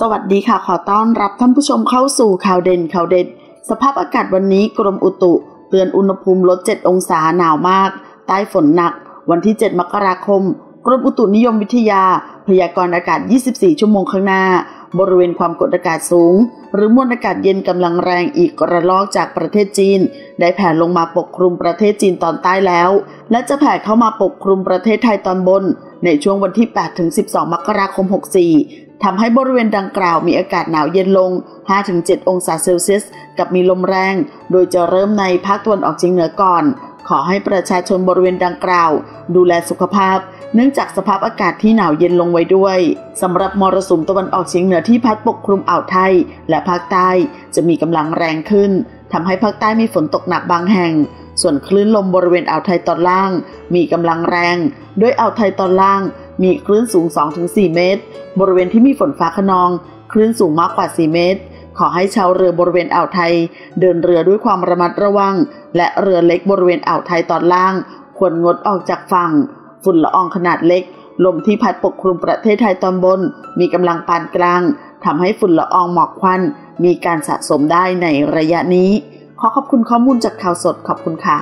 สวัสดีค่ะ ขอต้อนรับท่านผู้ชมเข้าสู่ข่าวเด่นข่าวเด็ด สภาพอากาศวันนี้กรมอุตุเตือนอุณหภูมิลด 7 องศาหนาวมาก ใต้ฝนหนัก วันที่ 7 มกราคม กรมอุตุนิยมวิทยา พยากรณ์อากาศ 24 ชั่วโมงข้างหน้า บริเวณความกดอากาศสูง หรือมวลอากาศเย็นกำลังแรงอีกระลอกจากประเทศจีน ได้แผ่ลงมาปกคลุมประเทศจีนตอนใต้แล้ว และจะแผ่เข้ามาปกคลุมประเทศไทยตอนบนในช่วงวันที่8-12 มกราคม 64 ทำให้บริเวณดังกล่าวมีอากาศหนาวเย็นลง 5-7 องศาเซลเซียส กับมีลมแรง โดยจะเริ่มในภาคตะวันออกเฉียงเหนือก่อน ขอให้ประชาชนบริเวณดังกล่าว ดูแลสุขภาพ เนื่องจากสภาพอากาศที่หนาวเย็นลงไว้ด้วยสำหรับมรสุมตะวันออกเฉียงเหนือที่พัดปกคลุมอ่าวไทย และภาคใต้จะมีกำลังแรงขึ้นทำให้ภาคใต้มีฝนตกหนักบางแห่ง ส่วนคลื่นลมบริเวณอ่าวไทยตอนล่าง มีกำลังแรงโดยอ่าวไทยตอนล่าง มีคลื่นสูง 2-4 เมตร บริเวณที่มีฝนฟ้าขนอง คลื่นสูงมากกว่า 4 เมตร ขอให้ชาวเรือบริเวณอ่าวไทย เดินเรือด้วยความระมัดระวัง และเรือเล็กบริเวณอ่าวไทยตอนล่าง ควรงดออกจากฝั่ง ฝุ่นละอองขนาดเล็ก ลมที่พัดปกคลุมประเทศไทยตอนบน มีกำลังปานกลางทำให้ฝุ่นละอองหมอกควัน มีการสะสมได้ในระยะนี้ ขอขอบคุณข้อมูลจากข่าวสดขอบคุณค่ะ